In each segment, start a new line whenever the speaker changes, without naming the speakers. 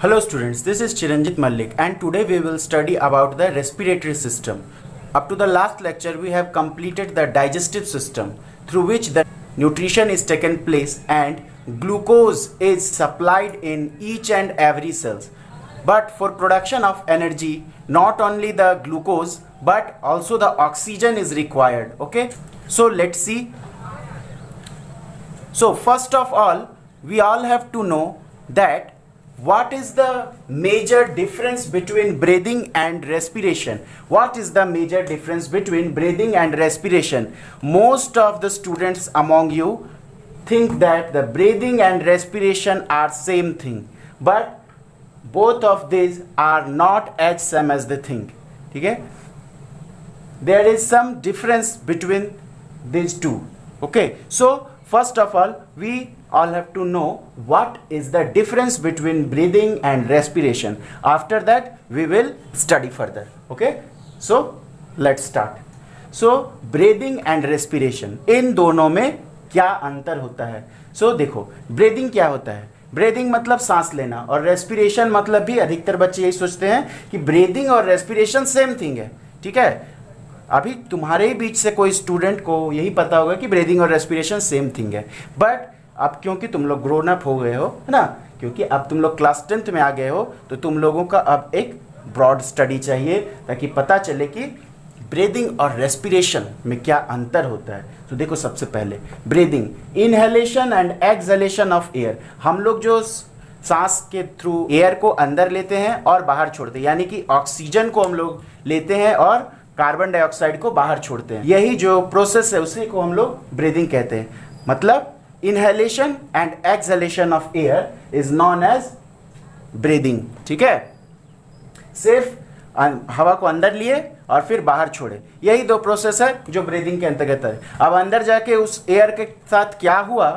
Hello students, this is Chiranjit Malik and today we will study about the respiratory system. Up to the last lecture we have completed the digestive system through which the nutrition is taken place and glucose is supplied in each and every cells. But for production of energy not only the glucose but also the oxygen is required. Okay, so let's see. So first of all we all have to know that what is the major difference between breathing and respiration? What is the major difference between breathing and respiration? Most of the students among you think that the breathing and respiration are same thing but both of these are not as same as the thing. Okay? There is some difference between these two. Okay? So first of all we all have to know what is the difference between breathing and respiration after that we will study further okay so let's start so breathing and respiration दोनों में क्या अंतर होता है so so, देखो breathing क्या होता है ब्रीदिंग मतलब सांस लेना और रेस्पिरेशन मतलब भी अधिकतर बच्चे यही सोचते हैं कि ब्रीदिंग और रेस्पिरेशन सेम थिंग है ठीक है अभी तुम्हारे ही बीच से कोई स्टूडेंट को यही पता होगा कि ब्रीदिंग और रेस्पिरेशन सेम थिंग है बट अब क्योंकि तुम लोग ग्रोन अप हो गए हो, है ना? क्योंकि अब तुम लोग क्लास टेंथ में आ गए हो तो तुम लोगों का अब एक ब्रॉड स्टडी चाहिए, ताकि पता चले कि ब्रीदिंग और रेस्पिरेशन में क्या अंतर होता है। तो देखो सबसे पहले breathing inhalation and exhalation of air हम लोग जो सांस के थ्रू एयर को अंदर लेते हैं और बाहर छोड़ते हैं, यानी कि ऑक्सीजन को हम लोग लेते हैं और कार्बन डाइऑक्साइड को बाहर छोड़ते हैं। यही जो प्रोसेस है, उसी को हम लोग ब्रीदिंग कहते हैं। मतलब inhalation and exhalation of air is known as breathing ठीक है? सिर्फ़ हवा को अंदर लिए और फिर बाहर छोड़े। यही दो प्रोसेस है जो ब्रीदिंग के अंतर्गत है। अब अंदर जाके उस एयर के साथ क्या हुआ,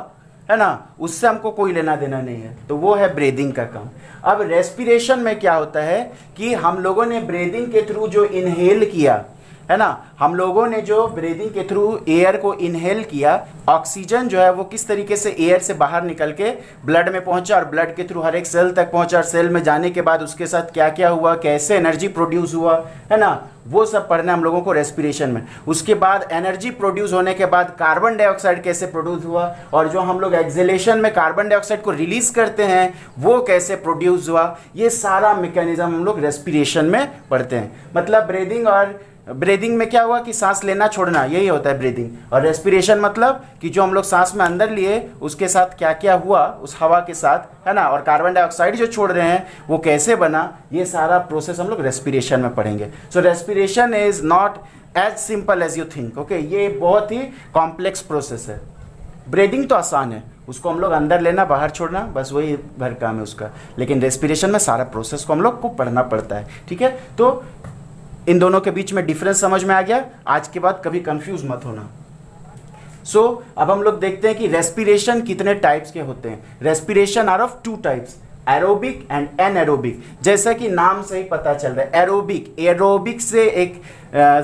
है ना? उससे हमको कोई लेना देना नहीं है। तो वो है ब्रीदिंग का काम। अब रेस्पिरेशन में क्या होता है कि हम लोगों ने ब्रीदिंग के थ्रू जो इनहेल किया है ना? हम लोगों ने जो ब्रीदिंग के थ्रू एयर को इनहेल किया ऑक्सीजन जो है वो किस तरीके से एयर से बाहर निकल के ब्लड में पहुँचा और ब्लड के थ्रू हर एक सेल तक पहुँचा और सेल में जाने के बाद उसके साथ क्या क्या हुआ, कैसे एनर्जी प्रोड्यूस हुआ, है ना? वो सब पढ़ना हम लोगों को रेस्पिरेशन में। उसके बाद एनर्जी प्रोड्यूस होने के बाद कार्बन डाइऑक्साइड कैसे प्रोड्यूस हुआ और जो हम लोग एक्सेलेशन में कार्बन डाइऑक्साइड को रिलीज़ करते हैं, वो कैसे प्रोड्यूस हुआ, ये सारा मैकेनिज्म हम लोग रेस्पिरेशन में पढ़ते हैं। मतलब ब्रीदिंग और ब्रीदिंग में क्या हुआ कि सांस लेना छोड़ना, यही होता है ब्रीदिंग और रेस्पिरेशन मतलब कि जो हम लोग सांस में अंदर लिए, उसके साथ क्या क्या हुआ, उस हवा के साथ, है ना? और कार्बन डाइऑक्साइड जो छोड़ रहे हैं, वो कैसे बना, ये सारा प्रोसेस हम लोग रेस्पिरेशन में पढ़ेंगे. So respiration is not as simple as you think okay ये बहुत ही कॉम्प्लेक्स प्रोसेस है. ब्रीदिंग तो आसान है. उसको हम लोग अंदर लेना, बाहर छोड़ना, बस वही भर काम है उसका. लेकिन रेस्पिरेशन में सारा प्रोसेस को हम लोग को पढ़ना पड़ता है, ठीक है? तो इन दोनों के बीच में डिफरेंस समझ में आ गया। आज के बाद कभी कंफ्यूज मत होना। सो so, अब हम लोग देखते हैं कि रेस्पिरेशन कितने टाइप्स के होते हैं। Respiration are of two types aerobic and an anaerobic जैसा कि नाम से ही पता चल रहा है एरोबिक एरोबिक से एक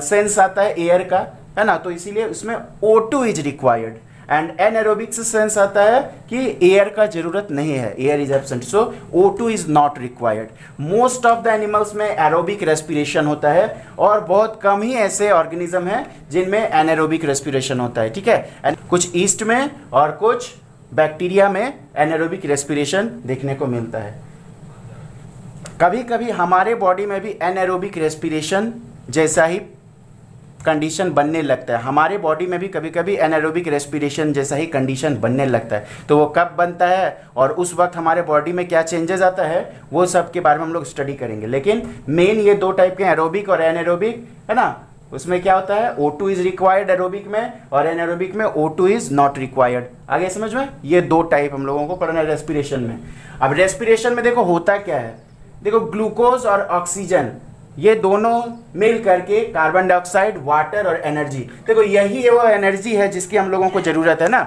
सेंस आता है एयर का है ना? तो इसीलिए उसमें O two is required and anaerobic से सेंस आता है कि एयर का ज़रूरत नहीं है air is absent so O two is not required most of the animals में एरोबिक रेस्पिरेशन होता है और बहुत कम ही ऐसे ऑर्गेनिज्म हैं जिनमें एनएरोबिक रेस्पिरेशन होता है, ठीक है? एंड कुछ ईस्ट में और कुछ बैक्टीरिया में एनएरोबिक रेस्पिरेशन देखने को मिलता है। कभी कभी हमारे बॉडी में भी एनएरोबिक रेस्पिरेशन जैसा ही कंडीशन बनने लगता है। हमारे बॉडी में भी कभी कभी एनारोबिक रेस्पिरेशन जैसा ही कंडीशन बनने लगता है। तो वो कब बनता है और उस वक्त हमारे बॉडी में क्या चेंजेस आता है, वो सब के बारे में हम लोग स्टडी करेंगे। लेकिन मेन ये दो टाइप के एरोबिक और एनएरोबिक है ना? उसमें क्या होता है? O2 इज़ रिक्वायर्ड एरोबिक में और एनएरोबिक में O2 इज़ नॉट रिक्वायर्ड आगे समझ में? ये दो टाइप हम लोगों को पढ़ना है रेस्पिरेशन में। अब रेस्पिरेशन में देखो होता क्या है? देखो ग्लूकोज और ऑक्सीजन ये दोनों मिल करके कार्बन डाइऑक्साइड वाटर और एनर्जी देखो, यही है वो एनर्जी है जिसकी हम लोगों को ज़रूरत है ना।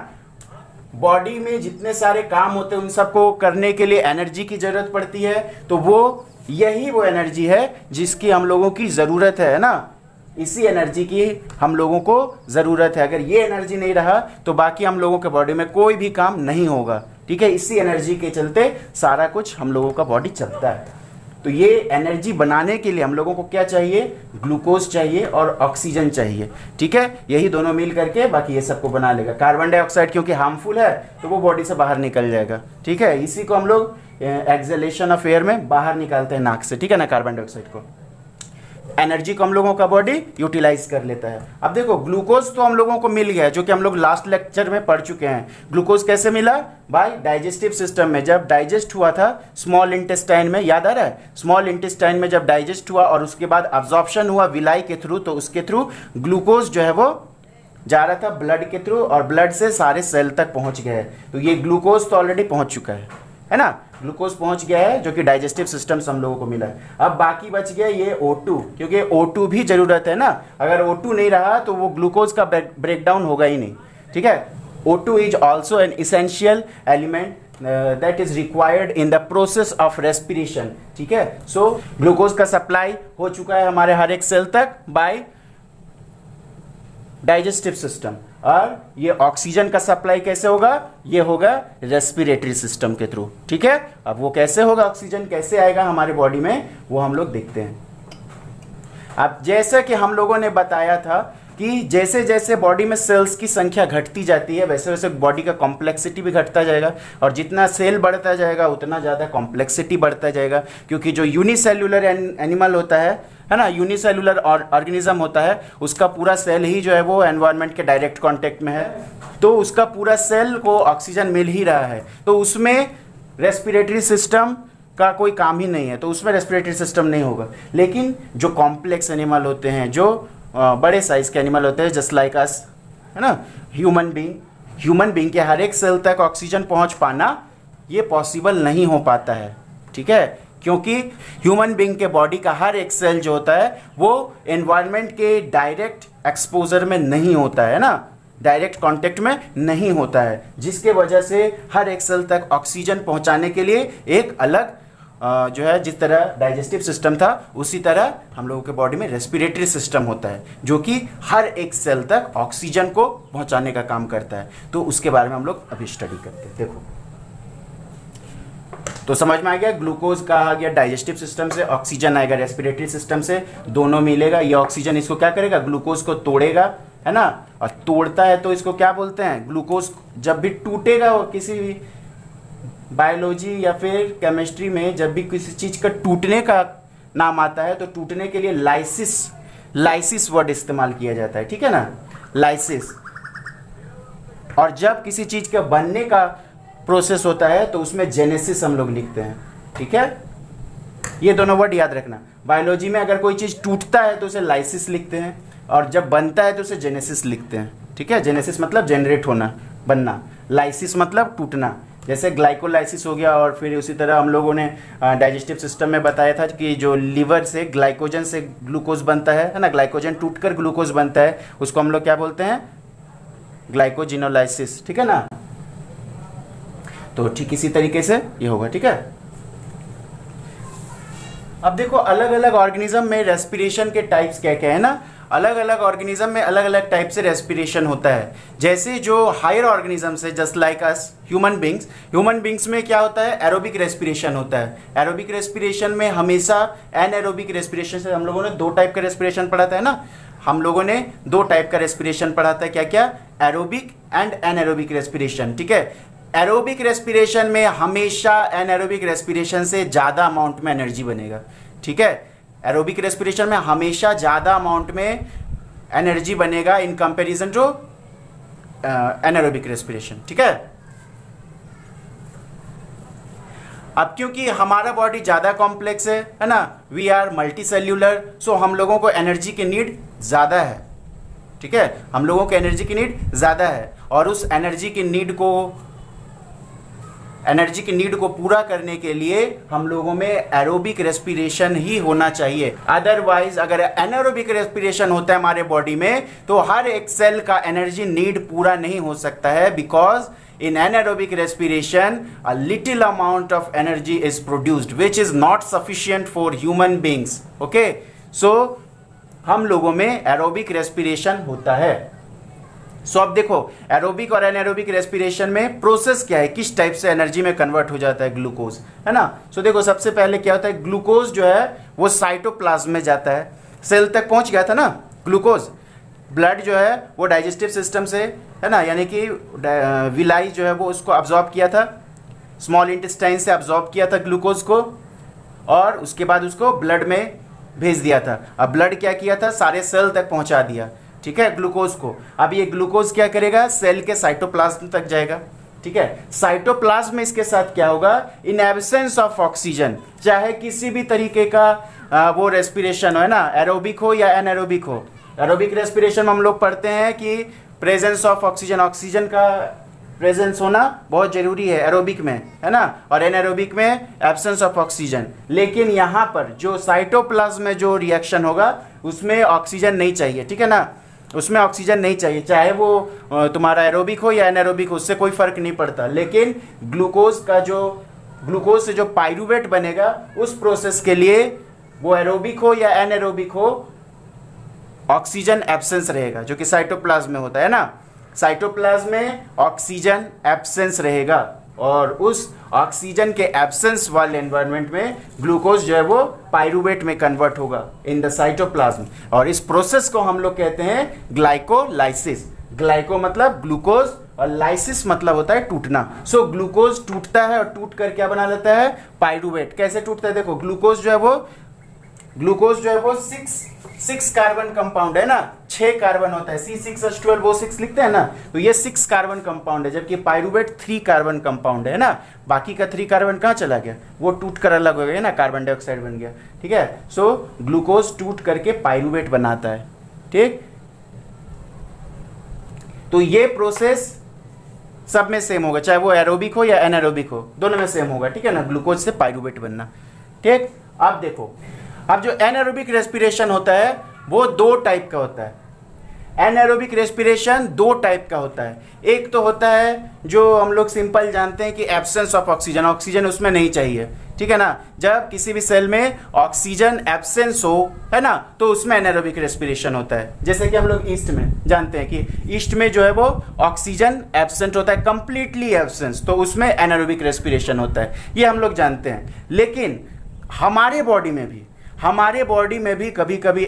बॉडी में जितने सारे काम होते हैं, उन सबको करने के लिए एनर्जी की ज़रूरत पड़ती है। तो वो, यही वो एनर्जी है जिसकी हम लोगों की ज़रूरत है ना? इसी एनर्जी की हम लोगों को ज़रूरत है। अगर ये एनर्जी नहीं रहा तो बाकी हम लोगों के बॉडी में कोई भी काम नहीं होगा। ठीक है? इसी एनर्जी के चलते सारा कुछ हम लोगों का बॉडी चलता है। तो ये एनर्जी बनाने के लिए हम लोगों को क्या चाहिए? ग्लूकोज चाहिए और ऑक्सीजन चाहिए। ठीक है? यही दोनों मिल करके बाकी ये सबको बना लेगा। कार्बन डाइऑक्साइड क्योंकि हार्मफुल है तो वो बॉडी से बाहर निकल जाएगा। ठीक है? इसी को हम लोग एक्सलेशन ऑफ़ एयर में बाहर निकालते हैं नाक से। ठीक है ना कार्बन डाइऑक्साइड को? एनर्जी को हम लोगों का बॉडी यूटिलाइज कर लेता है। अब देखो, ग्लूकोज तो हम लोगों को मिल गया है, जो कि हम लोग लास्ट लेक्चर में पढ़ चुके हैं। ग्लूकोज कैसे मिला? बाय डाइजेस्टिव सिस्टम में। जब डाइजेस्ट हुआ था, स्मॉल इंटेस्टाइन में, याद आ रहा है? स्मॉल इंटेस्टाइन में जब डाइजेस्ट हुआ और उसके बाद अब्जॉर्प्शन हुआ विलाई के थ्रू तो उसके थ्रू ग्लूकोज जो है वो जा रहा था ब्लड के थ्रू और ब्लड से सारे सेल तक पहुँच गए। तो ये ग्लूकोज तो ऑलरेडी पहुँच चुका है। है ना? ग्लूकोज पहुँच गया है, जो कि डाइजेस्टिव सिस्टम से हम लोगों को मिला है। अब बाकी बच गया ये O2 क्योंकि O2 भी ज़रूरत है ना। अगर O2 नहीं रहा तो वो ग्लूकोज का ब्रेक डाउन होगा ही नहीं। ठीक है? O2 is also an essential element that is required in the process of respiration ठीक है? सो ग्लूकोज का सप्लाई हो चुका है हमारे हर एक सेल तक बाय डाइजेस्टिव सिस्टम और ये ऑक्सीजन का सप्लाई कैसे होगा? ये होगा रेस्पिरेटरी सिस्टम के थ्रू ठीक है? अब वो कैसे होगा ऑक्सीजन कैसे आएगा हमारे बॉडी में? वो हम लोग देखते हैं। अब जैसे कि हम लोगों ने बताया था कि जैसे जैसे बॉडी में सेल्स की संख्या घटती जाती है, वैसे वैसे बॉडी का कॉम्प्लेक्सिटी भी घटता जाएगा और जितना सेल बढ़ता जाएगा, उतना ज़्यादा कॉम्प्लेक्सिटी बढ़ता जाएगा, क्योंकि जो यूनिसेल्युलर एनिमल होता है है ना? यूनिसेलुलर ऑर्गेनिज्म होता है, उसका पूरा सेल ही जो है वो एनवायरनमेंट के डायरेक्ट कांटेक्ट में है। तो उसका पूरा सेल को ऑक्सीजन मिल ही रहा है। तो उसमें रेस्पिरेटरी सिस्टम का कोई काम ही नहीं है तो उसमें रेस्पिरेटरी सिस्टम नहीं होगा। लेकिन जो कॉम्प्लेक्स एनिमल होते हैं, जो बड़े साइज़ के एनिमल होते हैं जस्ट लाइक अस है ना? ह्यूमन बींग ह्यूमन बींग के हर एक सेल तक ऑक्सीजन पहुँच पाना, ये पॉसिबल नहीं हो पाता है, ठीक है? क्योंकि ह्यूमन बींग के बॉडी का हर एक सेल जो होता है, वो एनवायरनमेंट के डायरेक्ट एक्सपोजर में नहीं होता है ना? डायरेक्ट कांटेक्ट में नहीं होता है, जिसके वजह से हर एक सेल तक ऑक्सीजन पहुँचाने के लिए एक अलग जो है, जिस तरह डाइजेस्टिव सिस्टम था, उसी तरह हम लोगों के बॉडी में रेस्पिरेटरी सिस्टम होता है, जो कि हर एक सेल तक ऑक्सीजन को पहुँचाने का काम करता है। तो उसके बारे में हम लोग अभी स्टडी करते हैं। देखो। तो समझ में आ गया ग्लूकोज का आ गया डाइजेस्टिव सिस्टम से ऑक्सीजन आएगा रेस्पिरेटरी सिस्टम से, दोनों मिलेगा, ये ऑक्सीजन इसको क्या करेगा? ग्लूकोज को तोड़ेगा, है ना? और तोड़ता है तो इसको क्या बोलते हैं? ग्लूकोज जब भी टूटेगा किसी भी बायोलॉजी या फिर केमिस्ट्री में जब भी किसी चीज़ का टूटने का नाम आता है तो टूटने के लिए लाइसिस लाइसिस वर्ड इस्तेमाल किया जाता है, ठीक है ना? लाइसिस। और जब किसी चीज़ के बनने का प्रोसेस होता है तो उसमें जेनेसिस हम लोग लिखते हैं, ठीक है? ये दोनों वर्ड याद रखना। बायोलॉजी में अगर कोई चीज़ टूटता है तो उसे लाइसिस लिखते हैं, और जब बनता है तो उसे जेनेसिस लिखते हैं, ठीक है? जेनेसिस मतलब जनरेट होना, बनना। लाइसिस मतलब टूटना। जैसे ग्लाइकोलाइसिस हो गया और फिर उसी तरह हम लोगों ने डाइजेस्टिव सिस्टम में बताया था कि जो लीवर से ग्लाइकोजन से ग्लूकोज बनता है है ना? ग्लाइकोजन टूटकर ग्लूकोज बनता है, उसको हम लोग क्या बोलते हैं? ग्लाइकोजिनोलाइसिस ठीक है ना? तो ठीक इसी तरीके से ये होगा, ठीक है? अब देखो अलग अलग ऑर्गेनिज्म में रेस्पिरेशन के टाइप्स क्या क्या है ना? अलग अलग ऑर्गेनिज्म में अलग अलग टाइप से रेस्पिरेशन होता है। जैसे जो हायर ऑर्गेनिज्म है just like us human beings human beings में क्या होता है? एरोबिक रेस्पिरेशन होता है। एरोबिक रेस्पिरेशन में हमेशा एन एरोबिक रेस्पिरेशन से हम लोगों ने दो टाइप का रेस्पिरेशन पढ़ा था ना? हम लोगों ने दो टाइप का रेस्पिरेशन पढ़ा था क्या क्या एरोबिक एंड एनएरोबिक रेस्पिरेशन ठीक है? एरोबिक रेस्पिरेशन में हमेशा एनएरोबिक रेस्पिरेशन से ज़्यादा अमाउंट में एनर्जी बनेगा, ठीक है? एरोबिक रेस्पिरेशन में हमेशा ज़्यादा अमाउंट में एनर्जी बनेगा in comparison to anaerobic respiration ठीक है? अब क्योंकि हमारा बॉडी ज़्यादा कॉम्प्लेक्स है है ना? We are multicellular so हम लोगों को एनर्जी की नीड ज़्यादा है, ठीक है? हम लोगों को एनर्जी की नीड ज़्यादा है, और उस एनर्जी की नीड को एनर्जी की नीड को पूरा करने के लिए हम लोगों में एरोबिक रेस्पिरेशन ही होना चाहिए। अदरवाइज़ अगर एनएरोबिक रेस्पिरेशन होता है हमारे बॉडी में तो हर एक सेल का एनर्जी नीड पूरा नहीं हो सकता है because in anaerobic respiration, a little amount of energy is produced, which is not sufficient for human beings, okay? So, हम लोगों में एरोबिक रेस्पिरेशन होता है। सो अब देखो एरोबिक और एनएरोबिक रेस्पिरेशन में प्रोसेस क्या है? किस टाइप से एनर्जी में कन्वर्ट हो जाता है ग्लूकोज है ना? सो so, देखो सबसे पहले क्या होता है? ग्लूकोज जो है वो साइटोप्लाज्म में जाता है। सेल तक पहुँच गया था ना? ग्लूकोज ब्लड जो है वो डाइजेस्टिव सिस्टम से है ना? यानी कि विलाई जो है वो उसको अब्जॉर्ब किया था। स्मॉल इंटेस्टाइन से अब्जॉर्ब किया था ग्लूकोज को। और उसके बाद उसको ब्लड में भेज दिया था। अब ब्लड क्या किया था? सारे सेल तक पहुँचा दिया। ठीक है? ग्लूकोज को। अब ये ग्लूकोज क्या करेगा? सेल के साइटोप्लाज्म तक जाएगा। ठीक है? साइटोप्लाज्म में इसके साथ क्या होगा? इन एबसेंस ऑफ़ ऑक्सीजन चाहे किसी भी तरीके का आ, वो रेस्पिरेशन हो है ना? एरोबिक हो या एनएरोबिक हो। एरोबिक रेस्पिरेशन में हम लोग पढ़ते हैं कि प्रेजेंस ऑफ़ ऑक्सीजन ऑक्सीजन का प्रेजेंस होना बहुत ज़रूरी है एरोबिक में है ना? और एनएरोबिक में एब्सेंस ऑफ़ ऑक्सीजन लेकिन यहाँ पर जो साइटोप्लाज्म में जो रिएक्शन होगा उसमें ऑक्सीजन नहीं चाहिए ठीक है ना? उसमें ऑक्सीजन नहीं चाहिए। चाहे वो तुम्हारा एरोबिक हो या एनएरोबिक हो उससे कोई फ़र्क नहीं पड़ता। लेकिन ग्लूकोज का जो ग्लूकोज से जो पायरुवेट बनेगा, उस प्रोसेस के लिए वो एरोबिक हो या एनएरोबिक हो ऑक्सीजन एब्सेंस रहेगा, जो कि साइटोप्लाज्म में होता है ना? साइटोप्लाज्म में ऑक्सीजन एब्सेंस रहेगा। और उस ऑक्सीजन के एब्सेंस वाले एनवायरनमेंट में ग्लूकोज जो है वो पायरुवेट में कन्वर्ट होगा इन द साइटोप्लाज्म और इस प्रोसेस को हम लोग कहते हैं ग्लाइकोलाइसिस ग्लाइको मतलब ग्लूकोज और लाइसिस मतलब होता है टूटना. सो so, ग्लूकोज टूटता है और टूट कर क्या बना लेता है? पायरुवेट कैसे टूटता है? देखो ग्लूकोज जो है वो ग्लूकोज जो है वो सिक्स सिक्स कार्बन कंपाउंड है ना? छह कार्बन होता है। C six H twelve six लिखते हैं ना? तो ये सिक्स कार्बन कंपाउंड है, जबकि पायरुवेट थ्री कार्बन कंपाउंड है ना? बाकी का थ्री कार्बन कहाँ चला गया? वो टूट कर अलग हो गया ना कार्बन डाइऑक्साइड बन गया। ठीक है? सो ग्लूकोज टूट करके पायरुवेट बनाता है। ठीक? तो ये प्रोसेस सब में सेम होगा, चाहे वो एरोबिक हो या एनएरोबिक हो, दोनों में सेम होगा। ठीक है ना? ग्लूकोज से पायरुवेट बनना। ठीक? अब देखो अब जो एनएरोबिक रेस्पिरेशन होता है, वो दो टाइप का होता है। एनएरोबिक रेस्पिरेशन दो टाइप का होता है। एक तो होता है, जो हम लोग सिंपल जानते हैं कि एब्सेंस ऑफ़ ऑक्सीजन ऑक्सीजन उसमें नहीं चाहिए। ठीक है ना? जब किसी भी सेल में ऑक्सीजन एब्सेंस हो, है ना? तो उसमें एनएरोबिक रेस्पिरेशन होता है। जैसे कि हम लोग ईस्ट में जानते हैं कि ईस्ट में जो है वो ऑक्सीजन एब्सेंट होता है कंप्लीटली एब्सेंस तो उसमें एनएरोबिक रेस्पिरेशन होता है। ये हम लोग जानते हैं। लेकिन हमारे बॉडी में भी हमारे बॉडी में भी कभी कभी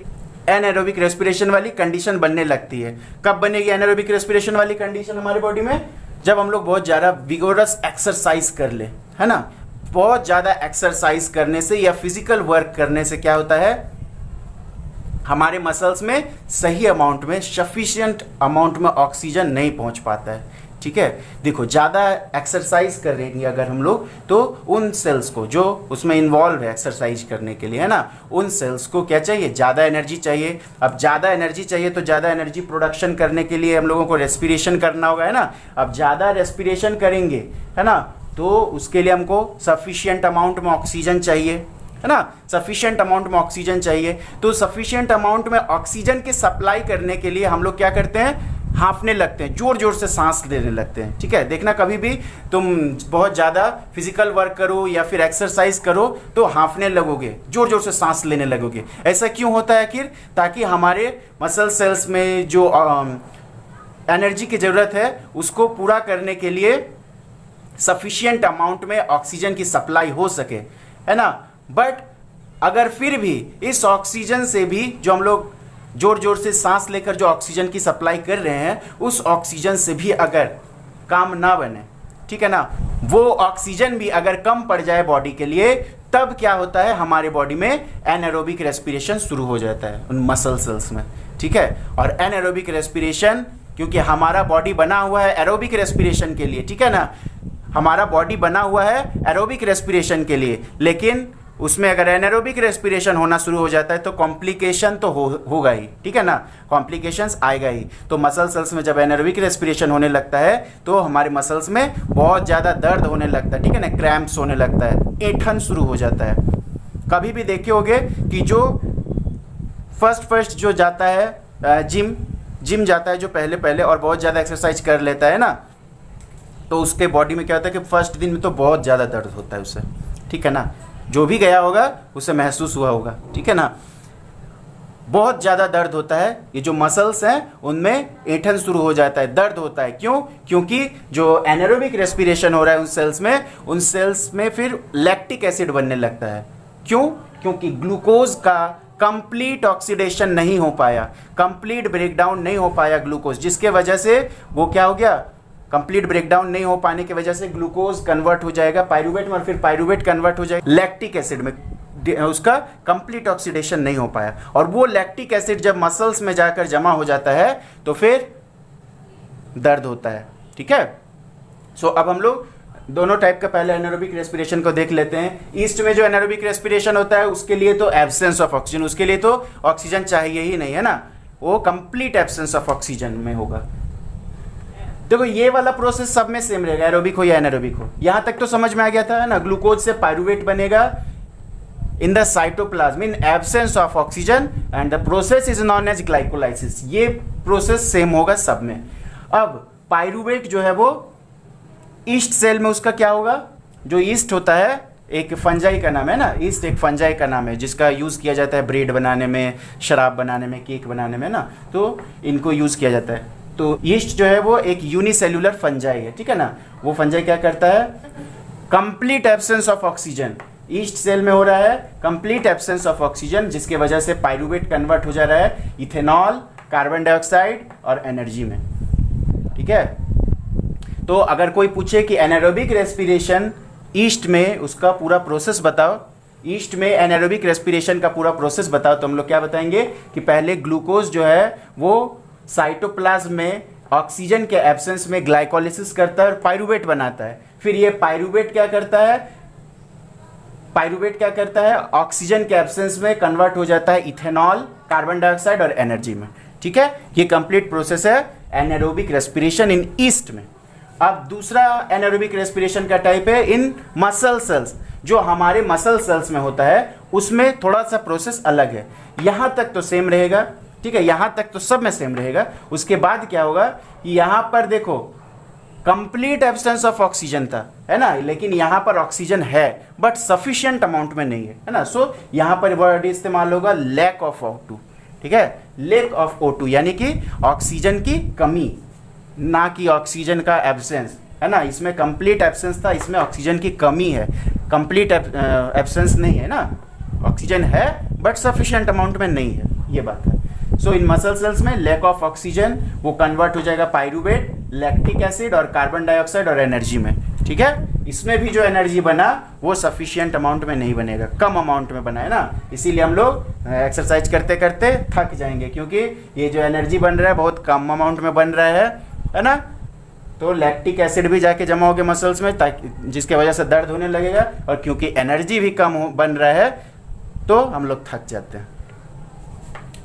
एनएरोबिक रेस्पिरेशन वाली कंडीशन बनने लगती है। कब बनेगी एनएरोबिक रेस्पिरेशन वाली कंडीशन हमारे बॉडी में? जब हम लोग बहुत ज़्यादा विगोरस एक्सरसाइज कर ले, है ना? बहुत ज़्यादा एक्सरसाइज करने से या फ़िज़िकल वर्क करने से क्या होता है? हमारे मसल्स में सही अमाउंट में सफिशियंट अमाउंट में ऑक्सीजन नहीं पहुँच पाता है। ठीक है? देखो, ज़्यादा एक्सरसाइज कर करेंगे अगर हम लोग तो उन सेल्स को, जो उसमें इन्वॉल्व है एक्सरसाइज करने के लिए, है ना? उन सेल्स को क्या चाहिए? ज़्यादा एनर्जी चाहिए। अब ज़्यादा एनर्जी चाहिए तो ज़्यादा एनर्जी प्रोडक्शन करने के लिए हम लोगों को रेस्पिरेशन करना होगा, है ना? अब ज़्यादा रेस्पिरेशन करेंगे, है ना? तो उसके लिए हमको सफिशियंट अमाउंट में ऑक्सीजन चाहिए, है ना? सफिशियंट अमाउंट में ऑक्सीजन चाहिए। तो सफिशियंट अमाउंट में ऑक्सीजन की सप्लाई करने के लिए हम लोग क्या करते हैं? हाँफने लगते हैं ज़ोर ज़ोर से सांस लेने लगते हैं, ठीक है? देखना कभी भी तुम बहुत ज़्यादा फ़िज़िकल वर्क करो या फिर एक्सरसाइज करो तो हाँफने लगोगे ज़ोर ज़ोर से सांस लेने लगोगे। ऐसा क्यों होता है आखिर? ताकि हमारे मसल सेल्स में जो एनर्जी की ज़रूरत है, उसको पूरा करने के लिए सफिशियंट अमाउंट में ऑक्सीजन की सप्लाई हो सके, है ना? बट अगर फिर भी इस ऑक्सीजन से भी जो हम लोग ज़ोर ज़ोर से सांस लेकर जो ऑक्सीजन की सप्लाई कर रहे हैं, उस ऑक्सीजन से भी अगर काम ना बने, ठीक है ना? वो ऑक्सीजन भी अगर कम पड़ जाए बॉडी के लिए, तब क्या होता है? हमारे बॉडी में एनएरोबिक रेस्पिरेशन शुरू हो जाता है उन मसल सेल्स में, ठीक है? और एनएरोबिक रेस्पिरेशन, क्योंकि हमारा बॉडी बना हुआ है एरोबिक रेस्पिरेशन के लिए, ठीक है ना? हमारा बॉडी बना हुआ है एरोबिक रेस्पिरेशन के लिए, लेकिन उसमें अगर एनारोबिक रेस्पिरेशन होना शुरू हो जाता है तो कॉम्प्लिकेशन तो हो, होगा ही, ठीक है ना? कॉम्प्लिकेशन आएगा ही। तो मसल सेल्स में जब एनारोबिक रेस्पिरेशन होने लगता है तो हमारे मसल्स में बहुत ज़्यादा दर्द होने लगता है, ठीक है ना? क्रैम्प्स होने लगता है एठन शुरू हो जाता है। कभी भी देखे होगे कि जो फ़र्स्ट फ़र्स्ट जो जाता है जिम जिम जाता है जो पहले पहले और बहुत ज़्यादा एक्सरसाइज कर लेता है ना तो उसके बॉडी में क्या होता है कि फ़र्स्ट दिन में तो बहुत ज़्यादा दर्द होता है उसे, ठीक है ना? जो भी गया होगा, उसे महसूस हुआ होगा। ठीक है ना? बहुत ज़्यादा दर्द होता है। ये जो मसल्स हैं, उनमें ऐठन शुरू हो जाता है। दर्द होता है। क्यों? क्योंकि जो एनारोबिक रेस्पिरेशन हो रहा है उन सेल्स में, उन सेल्स में फिर लैक्टिक एसिड बनने लगता है। क्यों? क्योंकि ग्लूकोज का कंप्लीट ऑक्सीडेशन नहीं हो पाया। कंप्लीट ब्रेकडाउन नहीं हो पाया ग्लूकोज जिसके वजह से वो क्या हो गया? कंप्लीट ब्रेकडाउन नहीं हो पाने की वजह से ग्लूकोज कन्वर्ट हो जाएगा पायरुवेट में और फिर पायरुवेट कन्वर्ट हो जाएगा। लैक्टिक एसिड में उसका कंप्लीट ऑक्सीडेशन नहीं हो पाया। और वो लैक्टिक एसिड जब मसल्स में जाकर जमा हो जाता है तो फिर दर्द होता है। ठीक है? सो so, अब हम लोग दोनों टाइप का पहले एनारोबिक रेस्पिरेशन को देख लेते हैं। ईस्ट में जो एनारोबिक रेस्पिरेशन होता है उसके लिए तो एब्सेंस ऑफ़ ऑक्सीजन उसके लिए तो ऑक्सीजन चाहिए ही नहीं है ना? वो कंप्लीट एब्सेंस ऑफ़ ऑक्सीजन में होगा। देखो, ये वाला प्रोसेस सब में सेम रहेगा एरोबिक हो या एनारोबिक हो। यहाँ तक तो समझ में आ गया था ना ग्लूकोज से पायरुवेट बनेगा in the cytoplasm in absence of oxygen and the process is known as glycolysis ये प्रोसेस सेम होगा सब में। अब पायरुवेट जो है वो ईस्ट सेल में उसका क्या होगा? जो ईस्ट होता है, एक फंजाई का नाम है ना ईस्ट एक फंजाई का नाम है, जिसका यूज़ किया जाता है ब्रेड बनाने में, शराब बनाने में केक बनाने में ना तो इनको यूज़ किया जाता है। तो ईस्ट जो है वो एक यूनिसेल्युलर फंजाई है, ठीक है ना? वो फंजाई क्या करता है? Complete absence of oxygen yeast cell में हो रहा है कंप्लीट एब्सेंस ऑफ़ ऑक्सीजन जिसके वजह से पायरुवेट कन्वर्ट हो जा रहा है इथेनॉल कार्बन डाइऑक्साइड और एनर्जी में। ठीक है? तो अगर कोई पूछे कि एनारोबिक रेस्पिरेशन ईस्ट में, उसका पूरा प्रोसेस बताओ। ईस्ट में एनारोबिक रेस्पिरेशन का पूरा प्रोसेस बताओ तो हम लोग क्या बताएँगे कि पहले ग्लूकोज जो है, वो साइटोप्लाज्म में ऑक्सीजन के एब्सेंस में ग्लाइकोलिसिस करता है और पायरुवेट बनाता है। फिर ये पायरुवेट क्या करता है? पायरुवेट क्या करता है? ऑक्सीजन के एब्सेंस में कन्वर्ट हो जाता है इथेनॉल, कार्बन डाइऑक्साइड और एनर्जी में। ठीक है? ये कंप्लीट प्रोसेस है एनारोबिक रेस्पिरेशन इन ईस्ट में। अब दूसरा एनारोबिक रेस्पिरेशन का टाइप है इन मसल सेल्स। जो हमारे मसल सेल्स में होता है, उसमें थोड़ा सा प्रोसेस अलग है। यहाँ तक तो सेम रहेगा। ठीक है यहाँ तक तो सब में सेम रहेगा। उसके बाद क्या होगा कि यहाँ पर देखो कंप्लीट एब्सेंस ऑफ़ ऑक्सीजन था है ना? लेकिन यहाँ पर ऑक्सीजन है बट सफिशियंट अमाउंट में नहीं है है ना? सो so, यहाँ पर वर्ड इस्तेमाल होगा लैक ऑफ़ ओ टू ठीक है? लेक ऑफ़ ओ टू यानी कि ऑक्सीजन की कमी ना कि ऑक्सीजन का एब्सेंस है ना? इसमें कंप्लीट एब्सेंस था इसमें ऑक्सीजन की कमी है। कंप्लीट एब्सेंस नहीं है ना? ऑक्सीजन है बट सफिशियंट अमाउंट में नहीं है ये बात है। सो इन मसल सेल्स में लैक ऑफ़ ऑक्सीजन वो कन्वर्ट हो जाएगा पायरुवेट लैक्टिक एसिड और कार्बन डाइऑक्साइड और एनर्जी में। ठीक है? इसमें भी जो एनर्जी बना, वो सफिशियंट अमाउंट में नहीं बनेगा। कम अमाउंट में बना है ना? इसीलिए हम लोग एक्सरसाइज करते करते थक जाएँगे, क्योंकि ये जो एनर्जी बन रहा है, बहुत कम अमाउंट में बन रहा है। है ना? तो लैक्टिक एसिड भी जाके जमा होगा मसल्स में, ताकि, जिसके वजह से दर्द होने लगेगा, और क्योंकि एनर्जी भी कम बन रहा है तो हम लोग थक जाते हैं।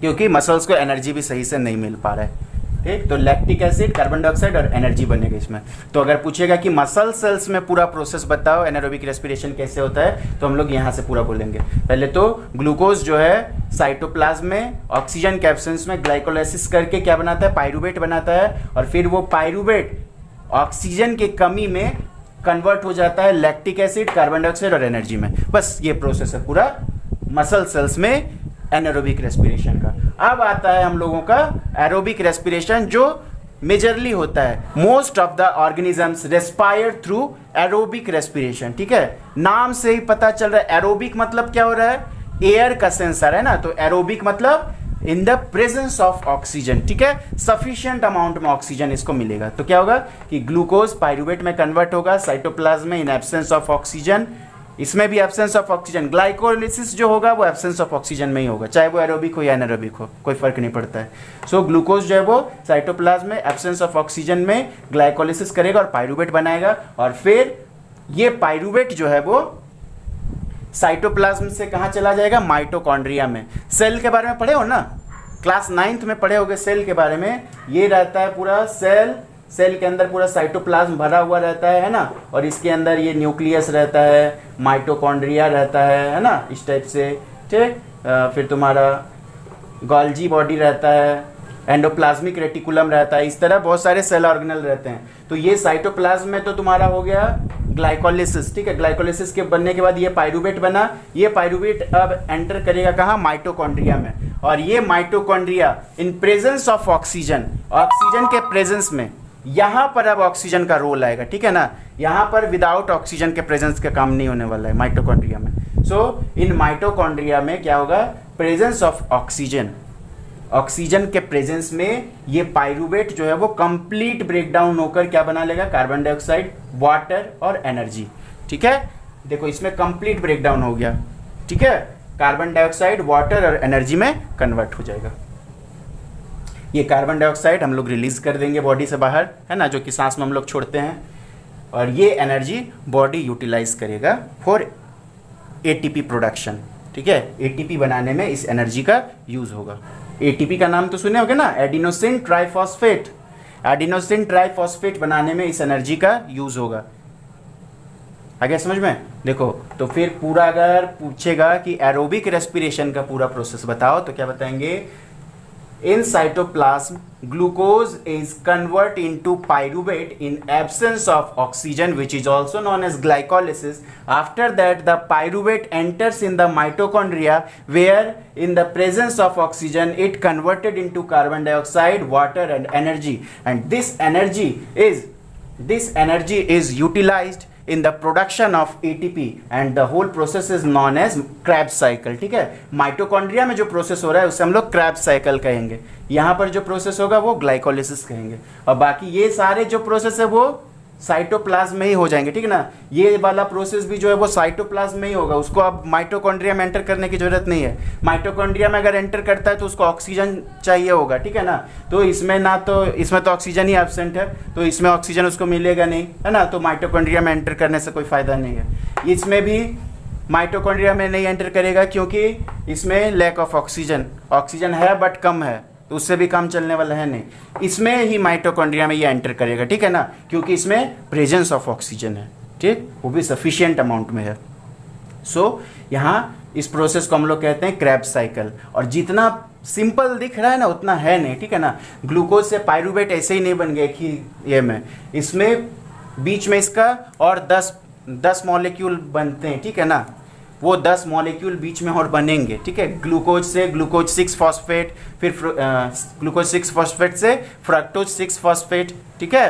क्योंकि मसल्स को एनर्जी भी सही से नहीं मिल पा रहा है। ठीक? तो लैक्टिक एसिड कार्बन डाइऑक्साइड और एनर्जी बनेगा इसमें। तो अगर पूछेगा कि मसल सेल्स में पूरा प्रोसेस बताओ एनारोबिक रेस्पिरेशन कैसे होता है तो हम लोग यहाँ से पूरा बोलेंगे। पहले तो ग्लूकोज जो है साइटोप्लाज्म में ऑक्सीजन कैप्सन्स में ग्लाइकोलाइसिस करके क्या बनाता है? पायरुवेट बनाता है। और फिर वो पायरुवेट ऑक्सीजन की कमी में कन्वर्ट हो जाता है लैक्टिक एसिड कार्बन डाइऑक्साइड और एनर्जी में। बस ये प्रोसेस है पूरा। मसल सेल्स में एनारोबिक रेस्पिरेशन का। अब आता है हम लोगों का एरोबिक रेस्पिरेशन जो मेजरली होता है। Most of the organisms respire through aerobic respiration ठीक है? नाम से ही पता चल रहा है। एरोबिक मतलब क्या हो रहा है? एयर का सेंसर है ना? तो एरोबिक मतलब in the presence of oxygen ठीक है? सफिशियंट अमाउंट में ऑक्सीजन इसको मिलेगा। तो क्या होगा? कि ग्लूकोज पायरुवेट में कन्वर्ट होगा साइटोप्लाज्म में इन एब्सेंस ऑफ़ ऑक्सीजन इसमें भी एब्सेंस ऑफ़ ऑक्सीजन ग्लाइकोलिसिस जो होगा वो एब्सेंस ऑफ़ ऑक्सीजन में ही होगा चाहे वो एरोबिक हो या एनारोबिक हो कोई फ़र्क नहीं पड़ता है। सो so, ग्लूकोज जो है वो साइटोप्लाज्म में एब्सेंस ऑफ़ ऑक्सीजन में ग्लाइकोलिसिस करेगा और पायरुवेट बनाएगा। और फिर ये पायरुवेट जो है वो साइटोप्लाज्म से कहा चला जाएगा? माइटोकॉन्ड्रिया में। सेल के बारे में पढ़े हो ना? क्लास नाइन्थ में पढ़े होगे सेल के बारे में। ये रहता है पूरा सेल सेल के अंदर पूरा साइटोप्लाज्म भरा हुआ रहता है है ना? और इसके अंदर ये न्यूक्लियस रहता है माइटोकॉन्ड्रिया रहता है है ना? इस टाइप से, ठीक फिर तुम्हारा गॉल्जी बॉडी रहता है एंडोप्लाज्मिक रेटिकुलम रहता है, इस तरह बहुत सारे सेल ऑर्गेनल रहते हैं। तो ये साइटोप्लाज्म में तो तुम्हारा हो गया ग्लाइकोलिसिस ठीक है? ग्लाइकोलिसिस के बनने के बाद ये पायरुवेट बना। ये पायरुवेट अब एंटर करेगा कहा? माइटोकॉन्ड्रिया में। और ये mitochondria in presence of oxygen oxygen के प्रेजेंस में। यहाँ पर अब ऑक्सीजन का रोल आएगा, ठीक है ना? यहाँ पर विदाउट ऑक्सीजन के प्रेजेंस का काम नहीं होने वाला है माइटोकॉन्ड्रिया में। सो इन माइटोकॉन्ड्रिया में क्या होगा? प्रेजेंस ऑफ़ ऑक्सीजन ऑक्सीजन के प्रेजेंस में ये पायरुवेट जो है, वो कंप्लीट ब्रेकडाउन होकर क्या बना लेगा? कार्बन डाइऑक्साइड वाटर और एनर्जी ठीक है? देखो, इसमें कंप्लीट ब्रेकडाउन हो गया। ठीक है? कार्बन डाइऑक्साइड वाटर और एनर्जी में कन्वर्ट हो जाएगा। ये कार्बन डाइऑक्साइड हम लोग रिलीज़ कर देंगे बॉडी से बाहर, है ना? जो कि सांस में हम लोग छोड़ते हैं। और ये एनर्जी बॉडी यूटिलाइज करेगा फॉर एटीपी प्रोडक्शन ठीक है? एटीपी बनाने में इस एनर्जी का यूज़ होगा। एटीपी का नाम तो सुने होगे ना? एडिनोसिन ट्राइफॉस्फेट एडिनोसिन ट्राइफॉस्फेट बनाने में इस एनर्जी का यूज़ होगा। आगे समझ में? देखो तो फिर पूरा अगर पूछेगा कि एरोबिक रेस्पिरेशन का पूरा प्रोसेस बताओ तो क्या बताएँगे? In cytoplasm, glucose is converted into pyruvate in absence of oxygen which is also known as glycolysis. After that the pyruvate enters in the mitochondria where in the presence of oxygen it converted into carbon dioxide, water and energy and this energy is this energy is utilized in the production of ATP and the whole process is known as Krebs cycle ठीक है? Mitochondria में जो process हो रहा है, उसे हम लोग क्रैप साइकिल कहेंगे। यहाँ पर जो प्रोसेस होगा, वो ग्लाइकोलिसिस कहेंगे। और बाकी ये सारे जो प्रोसेस है, वो साइटोप्लाज्म में ही हो जाएँगे, ठीक है ना? ये वाला प्रोसेस भी जो है वो साइटोप्लाज्म में ही होगा, उसको अब माइटोकॉन्ड्रिया में एंटर करने की ज़रूरत नहीं है। माइटोकॉन्ड्रिया में अगर एंटर करता है तो उसको ऑक्सीजन चाहिए होगा, ठीक है ना? तो इसमें ना तो इसमें तो ऑक्सीजन ही एबसेंट है तो इसमें ऑक्सीजन उसको मिलेगा नहीं, है ना? तो माइटोकॉन्ड्रिया में एंटर करने से कोई फ़ायदा नहीं है। इसमें भी माइटोकॉन्ड्रिया में नहीं एंटर करेगा क्योंकि इसमें लैक ऑफ़ ऑक्सीजन ऑक्सीजन है बट कम है। तो उससे भी काम चलने वाला है नहीं। इसमें ही माइटोकॉन्ड्रिया में ये एंटर करेगा ठीक है ना? क्योंकि इसमें प्रेजेंस ऑफ़ ऑक्सीजन है ठीक? वो भी सफिशियंट अमाउंट में है। सो so, यहाँ इस प्रोसेस को हम लोग कहते हैं क्रैप साइकिल और जितना सिंपल दिख रहा है ना उतना है नहीं ठीक है ना? ग्लूकोज से पायरुवेट ऐसे ही नहीं बन गया कि ये में। इसमें बीच में इसका और दस दस मॉलिक्यूल बनते हैं ठीक है ना? वो दस मॉलिक्यूल बीच में और बनेंगे, ठीक है? ग्लूकोज से ग्लूकोज सिक्स फॉस्फेट फिर ग्लूकोज सिक्स फॉस्फेट से फ्रक्टोज सिक्स फॉस्फेट ठीक है?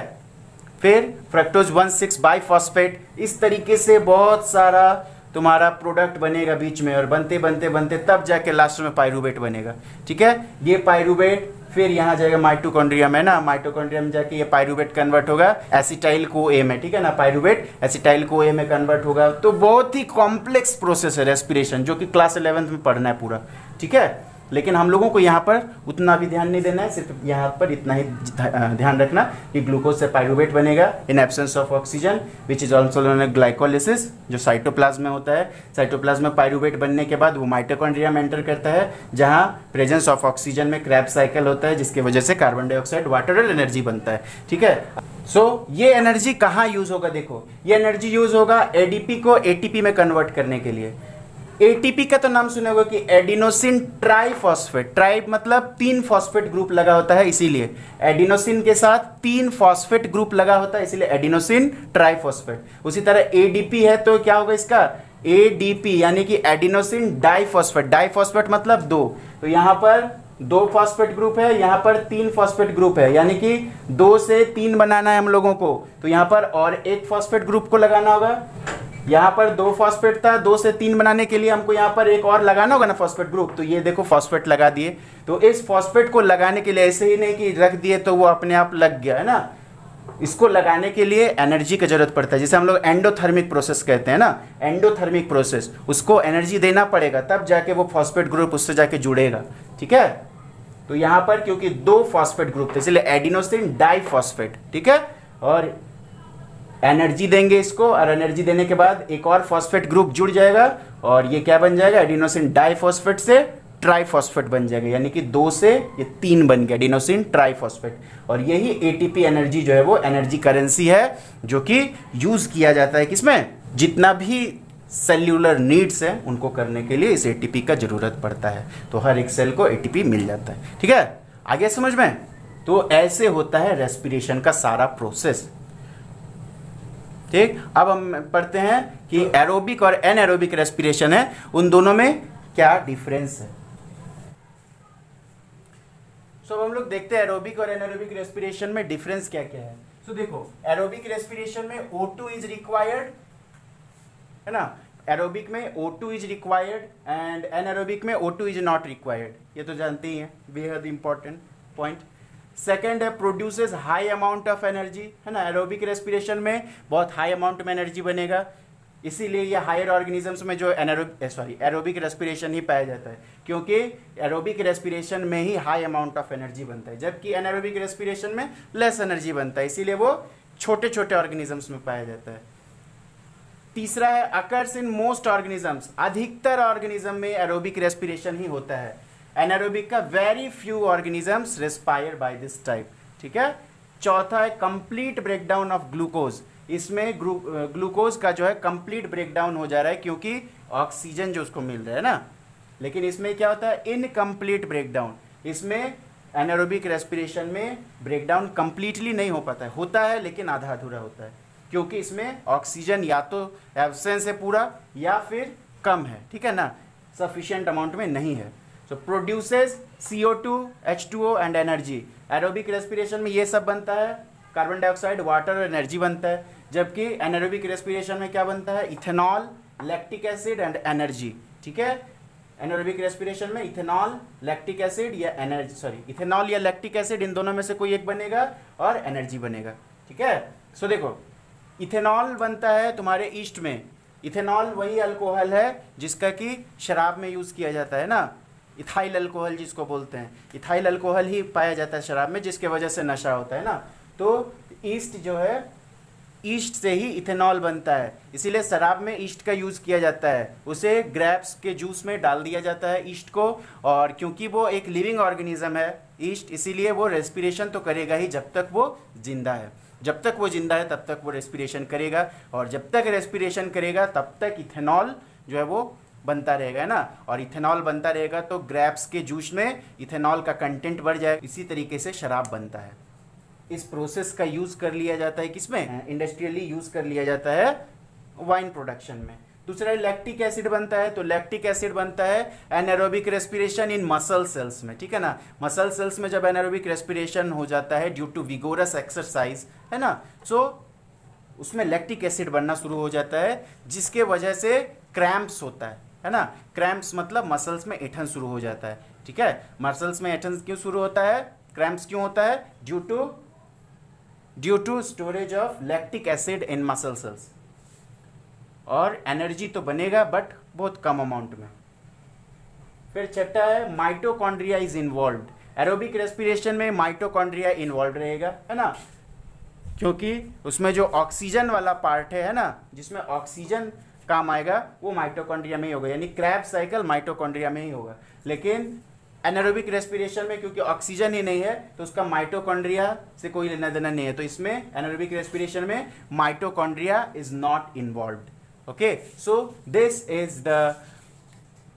फिर fructose one six bisphosphate इस तरीके से बहुत सारा तुम्हारा प्रोडक्ट बनेगा बीच में और बनते बनते बनते तब जाके लास्ट में पायरुवेट बनेगा, ठीक है? ये पायरुवेट फिर यहाँ जाएगा माइटोकॉन्ड्रियम है ना? माइटोकॉन्ड्रियम में जाके ये पायरुवेट कन्वर्ट होगा। एसिटाइल को ए में, ठीक है ना? पायरुवेट एसिटाइल को ए में कन्वर्ट होगा। तो बहुत ही कॉम्प्लेक्स प्रोसेस है रेस्पिरेशन जो कि क्लास इलेवेंथ में पढ़ना है पूरा, ठीक है? लेकिन हम लोगों को यहाँ पर उतना भी ध्यान नहीं देना है सिर्फ़ यहाँ पर इतना ही ध्यान रखना कि ग्लूकोज से पायरुवेट बनेगा in absence of oxygen which is also glycolysis जो साइटोप्लाज्म में होता है। साइटोप्लाज्म में पायरुवेट बनने के बाद वो माइटोकॉन्ड्रिया में एंटर करता है जहाँ प्रेजेंस ऑफ़ ऑक्सीजन में क्रैप साइकिल होता है जिसकी वजह से कार्बन डाइऑक्साइड वाटर और एनर्जी बनता है। ठीक है? सो so, ये एनर्जी कहाँ यूज़ होगा देखो। ये एनर्जी यूज़ होगा एडीपी को एटीपी में कन्वर्ट करने के लिए। एटीपी का तो नाम सुने होगा कि एडिनोसिन ट्राइफॉस्फेट ट्राई मतलब तीन फॉस्फेट ग्रुप लगा होता है इसीलिए। एडिनोसिन के साथ तीन फॉस्फेट ग्रुप लगा होता है, इसीलिए एडिनोसिन ट्राइफॉस्फेट उसी तरह एडीपी है तो क्या होगा इसका? एडीपी यानी कि एडिनोसिन डाइफॉस्फेट डाइफॉस्फेट मतलब दो। तो यहाँ पर दो फॉस्फेट ग्रुप है, यहाँ पर तीन फॉस्फेट ग्रुप है। यानी कि दो से तीन बनाना है हम लोगों को। तो यहाँ पर और एक फॉस्फेट ग्रुप को लगाना होगा। यहाँ पर दो फॉस्फेट था, दो से तीन बनाने के लिए हमको यहाँ पर एक और लगाना होगा ना फॉस्फेट ग्रुप तो ये देखो फॉस्फेट लगा दिए। तो इस फॉस्फेट को लगाने के लिए ऐसे ही नहीं कि रख दिए तो वो अपने आप लग गया, है ना? इसको लगाने के लिए एनर्जी की ज़रूरत पड़ता है, जिसे हम लोग एंडोथर्मिक प्रोसेस कहते हैं ना? एंडोथर्मिक प्रोसेस उसको एनर्जी देना पड़ेगा, तब जाके वो फॉस्फेट ग्रुप उससे जाके जुड़ेगा, ठीक है? तो यहाँ पर क्योंकि दो फॉस्फेट ग्रुप थे, इसलिए एडिनोसिन डाइफॉस्फेट ठीक है? और एनर्जी देंगे इसको, और एनर्जी देने के बाद एक और फॉस्फेट ग्रुप जुड़ जाएगा, और ये क्या बन जाएगा? एडिनोसिन डाइफॉस्फेट से ट्राइफॉस्फेट बन जाएगा, यानी कि दो से ये तीन बन गया, एडिनोसिन ट्राइफॉस्फेट। और यही एटीपी एनर्जी जो है वो एनर्जी करेंसी है, जो कि यूज़ किया जाता है किसमें? जितना भी सेल्यूलर नीड्स है, उनको करने के लिए इस एटीपी का ज़रूरत पड़ता है। तो हर एक सेल को एटीपी मिल जाता है, ठीक है? आगे समझ में? तो ऐसे होता है रेस्पिरेशन का सारा प्रोसेस। ठीक? अब हम पढ़ते हैं कि एरोबिक और एन एरोबिक रेस्पिरेशन है। उन दोनों में क्या डिफरेंस है? सो so, हम लोग देखते हैं एरोबिक और एनारोबिक रेस्पिरेशन में डिफरेंस क्या क्या है। सो so, देखो एरोबिक रेस्पिरेशन में O2 इज़ रिक्वायर्ड है ना? एरोबिक में O2 is required and an anaerobic में O2 इज़ नॉट रिक्वायर्ड ये तो जानते ही हैं बेहद इंपॉर्टेंट पॉइंट सेकेंड है produces high amount of energy है ना? एरोबिक रेस्पिरेशन में बहुत हाई अमाउंट में एनर्जी बनेगा। इसीलिए ये हायर ऑर्गेनिजम्स में जो एनारोब सॉरी एरोबिक रेस्पिरेशन ही पाया जाता है। क्योंकि एरोबिक रेस्पिरेशन में ही हाई अमाउंट ऑफ़ एनर्जी बनता है। जबकि एनारोबिक रेस्पिरेशन में लेस एनर्जी बनता है। इसीलिए वो छोटे छोटे ऑर्गेनिजम्स में पाया जाता है। तीसरा है अकर्स इन मोस्ट ऑर्गेनिजम्स अधिकतर ऑर्गेनिज्म में एरोबिक रेस्पिरेशन ही होता है। एनारोबिक का very few organisms respire by this type ठीक है? चौथा है कंप्लीट ब्रेकडाउन ऑफ़ ग्लूकोज इसमें ग्लूकोज का जो है कंप्लीट ब्रेकडाउन हो जा रहा है क्योंकि ऑक्सीजन जो उसको मिल रहा है ना। लेकिन इसमें क्या होता है? इनकम्प्लीट ब्रेकडाउन इसमें एनारोबिक रेस्पिरेशन में ब्रेकडाउन कंप्लीटली नहीं हो पाता है। होता है, लेकिन आधा अधूरा होता है। क्योंकि इसमें ऑक्सीजन या तो एब्सेंस है पूरा, या फिर कम है, ठीक है ना? सफिशियंट अमाउंट में नहीं है। So produces C O two H two O and energy aerobic respiration में ये सब बनता है। कार्बन डाइऑक्साइड वाटर और एनर्जी बनता है। जबकि एनारोबिक रेस्पिरेशन में क्या बनता है? Ethanol lactic acid and energy ठीक है? एनारोबिक रेस्पिरेशन में इथेनॉल लैक्टिक एसिड या एनर्जी सॉरी इथेनॉल या लैक्टिक एसिड इन दोनों में से कोई एक बनेगा और एनर्जी बनेगा। ठीक है? सो so, देखो इथेनॉल बनता है तुम्हारे ईस्ट में। इथेनॉल वही अल्कोहल है जिसका कि शराब में यूज़ किया जाता है ना? इथाइल अल्कोहल जिसको बोलते हैं, इथाइल अल्कोहल ही पाया जाता है शराब में, जिसके वजह से नशा होता है ना। तो ईस्ट जो है, ईस्ट से ही इथेनॉल बनता है। इसीलिए शराब में ईस्ट का यूज़ किया जाता है। उसे ग्रैप्स के जूस में डाल दिया जाता है ईस्ट को, और क्योंकि वो एक लिविंग ऑर्गेनिज्म है ईस्ट, इसीलिए वो रेस्पिरेशन तो करेगा ही जब तक वो ज़िंदा है। जब तक वो ज़िंदा है, तब तक वो रेस्पिरेशन करेगा, और जब तक रेस्पिरेशन करेगा, तब तक इथेनॉल जो है वो बनता रहेगा है ना? और इथेनॉल बनता रहेगा तो ग्रैप्स के जूस में इथेनॉल का कंटेंट बढ़ जाए इसी तरीके से शराब बनता है। इस प्रोसेस का यूज़ कर लिया जाता है किसमें? इंडस्ट्रियली यूज़ कर लिया जाता है वाइन प्रोडक्शन में। दूसरा लैक्टिक एसिड बनता है तो लैक्टिक एसिड बनता है anaerobic respiration in muscle cells में ठीक है ना? मसल सेल्स में जब एनारोबिक रेस्पिरेशन हो जाता है ड्यू टू विगोरस एक्सरसाइज है ना? सो so, उसमें लैक्टिक एसिड बनना शुरू हो जाता है जिसके वजह से क्रैम्प्स होता है। है ना? क्रैम्प्स मतलब मसल्स में एठन शुरू हो जाता है, ठीक है? मसल्स में एठन क्यों शुरू होता है? क्रैम्प्स क्यों होता है? Due to due to storage of lactic acid in muscle cells और एनर्जी तो बनेगा बट बहुत कम अमाउंट में। फिर छठा है mitochondria is involve aerobic respiration में माइटोकॉन्ड्रिया इन्वॉल्व रहेगा, है ना? क्योंकि उसमें जो ऑक्सीजन वाला पार्ट है है ना? जिसमें ऑक्सीजन काम आएगा, वो माइटोकॉन्ड्रिया में ही होगा, यानी क्रैप साइकिल माइटोकॉन्ड्रिया में ही होगा। लेकिन एनारोबिक रेस्पिरेशन में, क्योंकि ऑक्सीजन ही नहीं है तो उसका माइटोकॉन्ड्रिया से कोई लेना देना नहीं है। तो इसमें एनारोबिक रेस्पिरेशन में mitochondria is not involve okay so this is the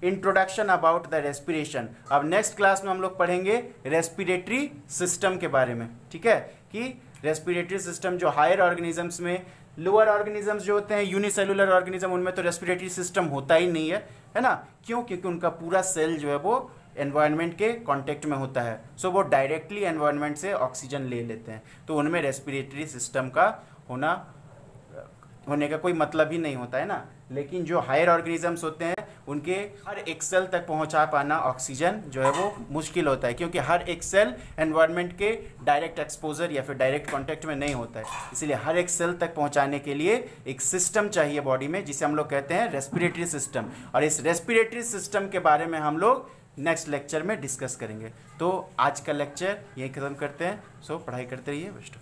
introduction about the respiration अब नेक्स्ट क्लास में हम लोग पढ़ेंगे रेस्पिरेटरी सिस्टम के बारे में, ठीक है? कि रेस्पिरेटरी सिस्टम जो हायर ऑर्गेनिजम्स में लोअर ऑर्गेनिजम्स जो होते हैं यूनिसेलुलर ऑर्गेनिज्म उनमें तो रेस्पिरेटरी सिस्टम होता ही नहीं है है ना? क्यों? क्योंकि उनका पूरा सेल जो है वो एनवायरनमेंट के कांटेक्ट में होता है। सो so, वो डायरेक्टली एनवायरनमेंट से ऑक्सीजन ले लेते हैं। तो उनमें रेस्पिरेटरी सिस्टम का होना होने का कोई मतलब ही नहीं होता है ना? लेकिन जो हायर ऑर्गेनिजम्स होते हैं, उनके हर एक सेल तक पहुँचा पाना ऑक्सीजन जो है वो मुश्किल होता है, क्योंकि हर एक सेल एनवायरनमेंट के डायरेक्ट एक्सपोजर या फिर डायरेक्ट कांटेक्ट में नहीं होता है। इसलिए हर एक सेल तक पहुँचाने के लिए एक सिस्टम चाहिए बॉडी में, जिसे हम लोग कहते हैं रेस्पिरेटरी सिस्टम और इस रेस्पिरेटरी सिस्टम के बारे में हम लोग नेक्स्ट लेक्चर में डिस्कस करेंगे। तो आज का लेक्चर यही ख़त्म करते हैं। सो पढ़ाई करते रहिए बेस्ट